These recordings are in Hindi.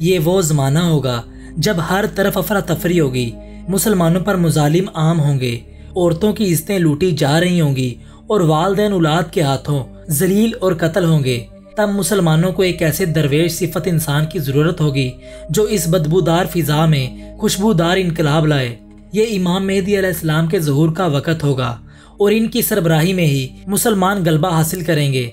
ये वो ज़माना होगा जब हर तरफ़ अफरा तफरी होगी, मुसलमानों पर मुजालिम आम होंगे, औरतों की इज्जतें लूटी जा रही होंगी और वालदेन उलाद के हाथों जलील और कत्ल होंगे। तब मुसलमानों को एक ऐसे दरवेश सिफत इंसान की ज़रूरत होगी जो इस बदबूदार फिजा में खुशबूदार इनकलाब लाए। ये इमाम मेहदी अलैहिस्सलाम के जहूर का वक़्त होगा और इनकी सरबराही में ही मुसलमान गलबा हासिल करेंगे।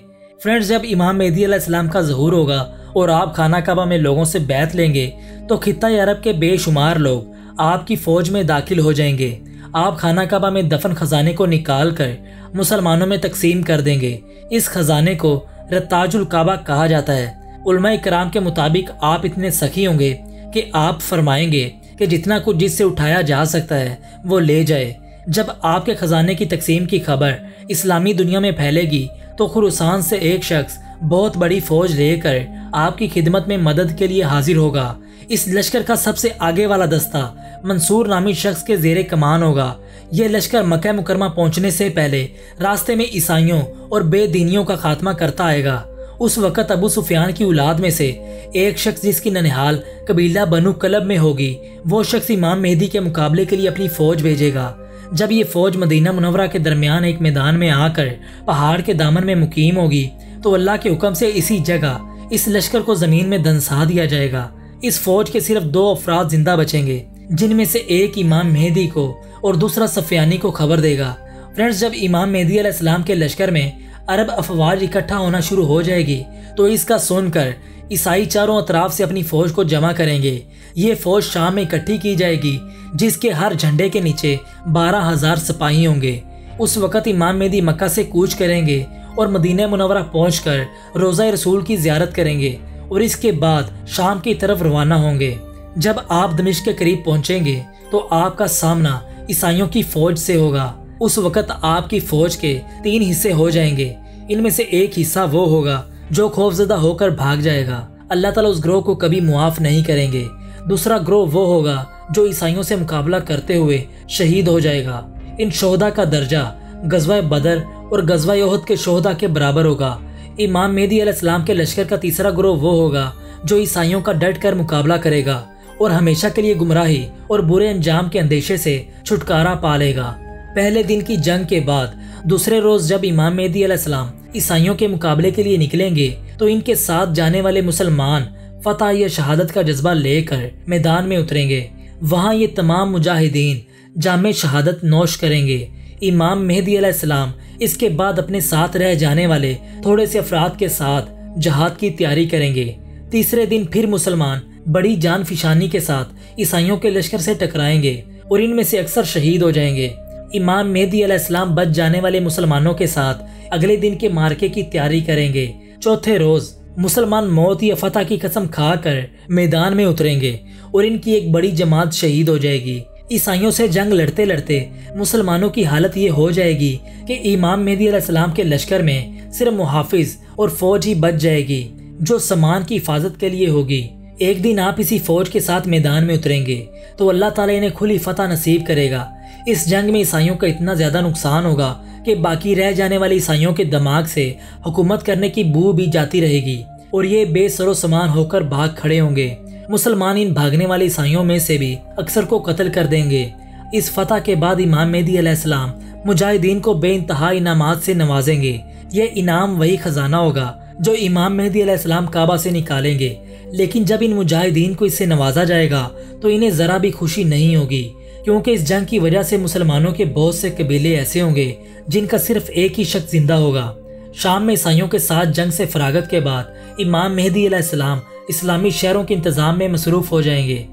फ्रेंड्स, जब इमाम मेहदी अलैहिस्सलाम का जहूर होगा और आप खाना काबा में लोगों से बैत लेंगे? तो खिता अरब के बेशुमार लोग आपकी फौज में दाखिल हो जाएँगे। आप खाना काबा में दफन खजाने को निकाल कर मुसलमानों में तकसीम कर देंगे। इस खजाने को रताजुल काबा कहा जाता है। उलमा कराम के मुताबिक आप इतने सखी होंगे कि आप फरमाएँगे कि जितना कुछ जिससे उठाया जा सकता है, वो ले जाए। जब आपके खजाने की तकसीम की खबर इस्लामी दुनिया में फैलेगी तो खुरुसान से एक शख्स बहुत बड़ी फौज लेकर आपकी खिदमत में मदद के लिए हाजिर होगा। इस लश्कर का सबसे आगे वाला दस्ता मंसूर नामी शख्स के जेर कमान होगा। यह लश्कर मक्का मुकरमा पहुँचने से पहले रास्ते में ईसाइयों और बेदीनियों का खात्मा करता आएगा। उस वक़्त अबू सुफियान की औलाद में से एक शख्स जिसकी ननिहाल कबीला बनु कलब में होगी, वो शख्स इमाम मेहदी के मुकाबले के लिए अपनी फौज भेजेगा। जब ये फौज मदीना मुनवरा के दरमियान एक मैदान में आकर पहाड़ के दामन में मुकीम होगी तो अल्लाह के हुक्म से इसी जगह, इस लश्कर को ज़मीन में दंसा दिया जाएगा। इस फौज के सिर्फ़ दो अफराद ज़िंदा बचेंगे, जिनमें से एक इमाम मेहदी को और दूसरा सफियानी को खबर देगा। फ्रेंड्स, जब इमाम मेहदी अलैहिस्सलाम के लश्कर में अरब अफवाज इकट्ठा होना शुरू हो जाएगी तो इसका सुनकर ईसाई चारों अतराफ से अपनी फौज को जमा करेंगे। ये फौज शाम में इकट्ठी की जाएगी, जिसके हर झंडे के नीचे बारह हज़ार सिपाही होंगे। उस वक़्त इमाम मेदी मक्का से कूच करेंगे और मदीना मुनवरा पहुँच कर रोज़ा रसूल की जियारत करेंगे और इसके बाद शाम की तरफ़ रवाना होंगे। जब आप दमिश के करीब पहुँचेंगे तो आपका सामना ईसाइयों की फौज से होगा। उस वक़्त आपकी फौज के तीन हिस्से हो जाएँगे। इनमें से एक हिस्सा वो होगा जो खौफजदा होकर भाग जाएगा। अल्लाह ताला उस ग्रोह को कभी मुआफ नहीं करेंगे। दूसरा ग्रोह वो होगा जो ईसाइयों से मुकाबला करते हुए शहीद हो जाएगा। इन शोहदा का दर्जा गजवा बदर और गजवा योहद के शोहदा के बराबर होगा। इमाम मेदी अलैहिस्सलाम के लश्कर का तीसरा ग्रोह वो होगा, जो ईसाइयों का डट कर मुकाबला करेगा और हमेशा के लिए गुमराही और बुरे अंजाम के अंदेशे से छुटकारा पा लेगा। पहले दिन की जंग के बाद, दूसरे रोज जब इमाम मेदी अलैहिस्सलाम ईसाइयों के मुकाबले के लिए निकलेंगे तो इनके साथ जाने वाले मुसलमान फतह या शहादत का जज्बा लेकर मैदान में उतरेंगे। वहाँ ये तमाम मुजाहिदीन जाम शहादत नोश करेंगे। इमाम मेहदी अलैहिस्सलाम इसके बाद अपने साथ रह जाने वाले थोड़े से अफराद के साथ जहाद की तैयारी करेंगे। तीसरे दिन फिर मुसलमान बड़ी जान फिशानी के साथ ईसाइयों के लश्कर से टकराएँगे और इनमें से अक्सर शहीद हो जाएँगे। इमाम मेहदी अलैहिस्सलाम बच जाने वाले मुसलमानों के साथ अगले दिन के मार्के की तैयारी करेंगे। चौथे रोज मुसलमान मौत या फतह की कसम खाकर मैदान में उतरेंगे और इनकी एक बड़ी जमात शहीद हो जाएगी। ईसाइयों से जंग लड़ते लड़ते मुसलमानों की हालत ये हो जाएगी कि इमाम मेहदी अलैहिस्सलाम के लश्कर में सिर्फ़ मुहाफिज और फौज ही बच जाएगी, जो सामान की हिफाजत के लिए होगी। एक दिन आप इसी फौज के साथ मैदान में उतरेंगे तो अल्लाह ताला इन्हें खुली फतह नसीब करेगा। इस जंग में ईसाइयों का इतना ज़्यादा नुकसान होगा कि बाकी रह जाने वाले ईसाइयों के दिमाग से हुकूमत करने की बू भी जाती रहेगी, और ये बेसरो समान होकर भाग खड़े होंगे। मुसलमान इन भागने वाले ईसाइयों में से भी अक्सर को कत्ल कर देंगे। इस फतह के बाद इमाम मेदी अलैहिस्सलाम मुजाहिदीन को बे इंतहा इनामात से नवाजेंगे। ये इनाम वही खजाना होगा जो इमाम मेहदी अलैहिस्सलाम काबा से निकालेंगे। लेकिन जब इन मुजाहिदीन को इससे नवाजा जाएगा तो इन्हें जरा भी खुशी नहीं होगी, क्योंकि इस जंग की वजह से मुसलमानों के बहुत से कबीले ऐसे होंगे, जिनका सिर्फ़ एक ही शख्स ज़िंदा होगा। शाम में ईसाइयों के साथ जंग से फरागत के बाद इमाम मेहदी अलैहिस्सलाम इस्लामी शहरों के इंतज़ाम में मसरूफ हो जाएँगे।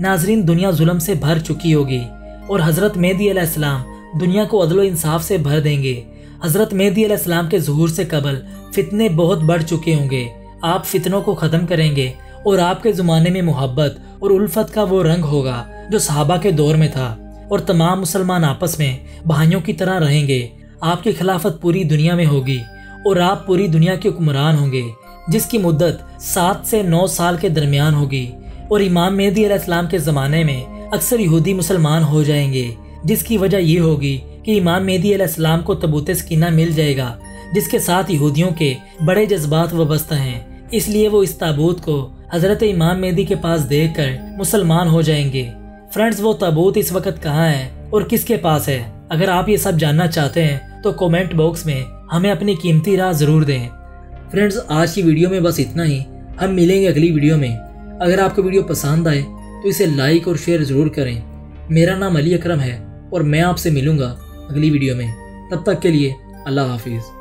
नाजरीन, दुनिया जुल्म से भर चुकी होगी और हज़रत मेहदी अलैहिस्सलाम दुनिया को अदलो इंसाफ से भर देंगे। हज़रत मेहदी अलैहिस्सलाम के जहूर से कबल फितने बहुत बढ़ चुके होंगे। आप फितनों को ख़त्म करेंगे और आपके ज़माने में मोहब्बत और उल्फत का वो रंग होगा जो सहाबा के दौर में था और तमाम मुसलमान आपस में भाइयों की तरह रहेंगे। आपकी खिलाफत पूरी दुनिया में होगी और आप पूरी दुनिया के हुक्मरान होंगे। जिसकी मुद्दत सात से नौ साल के दरमियान होगी। और इमाम मेहदी अलैहिस्सलाम के ज़माने में अक्सर यहूदी मुसलमान हो जाएँगे, जिसकी वजह ये होगी कि इमाम मेहदी अलैहिस्सलाम को तबूत स्कीना मिल जाएगा, जिसके साथ यहूदियों के बड़े जज्बात वाबस्ता हैं। इसलिए वो इस ताबूत को हज़रत इमाम मेहदी के पास देख कर मुसलमान हो जाएँगे। फ्रेंड्स, वो ताबूत इस वक्त कहाँ है और किसके पास है? अगर आप ये सब जानना चाहते हैं तो कमेंट बॉक्स में हमें अपनी कीमती राह ज़रूर दें। फ्रेंड्स आज की वीडियो में बस इतना ही। हम मिलेंगे अगली वीडियो में। अगर आपको वीडियो पसंद आए तो इसे लाइक और शेयर ज़रूर करें। मेरा नाम अली अकरम है और मैं आपसे मिलूँगा अगली वीडियो में। तब तक के लिए अल्लाह हाफिज़।